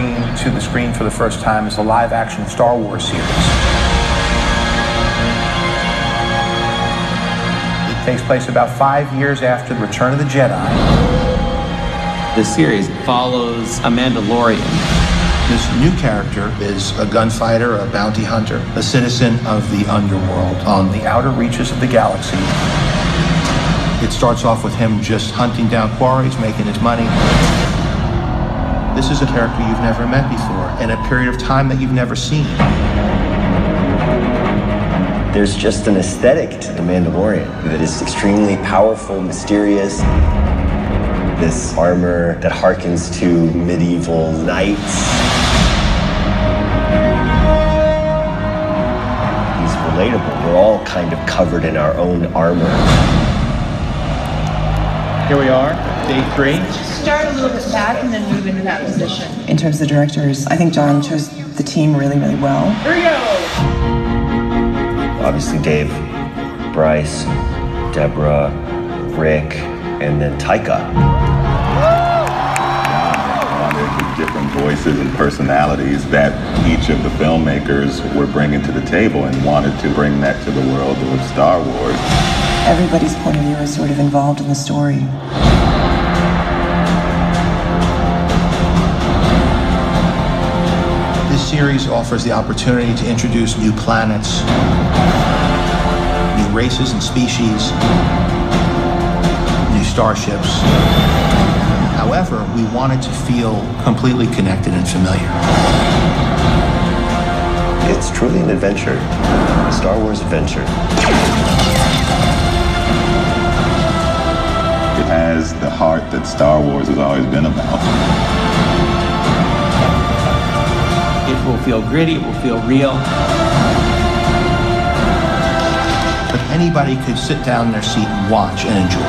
bringing to the screen for the first time is the live action Star Wars series. It takes place about five years after the Return of the Jedi. The series follows a Mandalorian. This new character is a gunfighter, a bounty hunter, a citizen of the underworld on the outer reaches of the galaxy. It starts off with him just hunting down quarries, making his money. This is a character you've never met before in a period of time that you've never seen. There's just an aesthetic to The Mandalorian that is extremely powerful, mysterious. This armor that harkens to medieval knights. He's relatable. We're all kind of covered in our own armor. Here we are, day three. Start a little bit back and then move into that position. In terms of the directors, I think Jon chose the team really, really well. Here we go. Obviously, Dave, Bryce, Deborah, Rick, and then Taika. wanted the different voices and personalities that each of the filmmakers were bringing to the table and wanted to bring that to the world of Star Wars. Everybody's point of view is sort of involved in the story. This series offers the opportunity to introduce new planets, new races and species, new starships. However, we wanted to feel completely connected and familiar. It's truly an adventure, a Star Wars adventure. It has the heart that Star Wars has always been about. It will feel gritty, it will feel real. But anybody could sit down in their seat and watch and enjoy.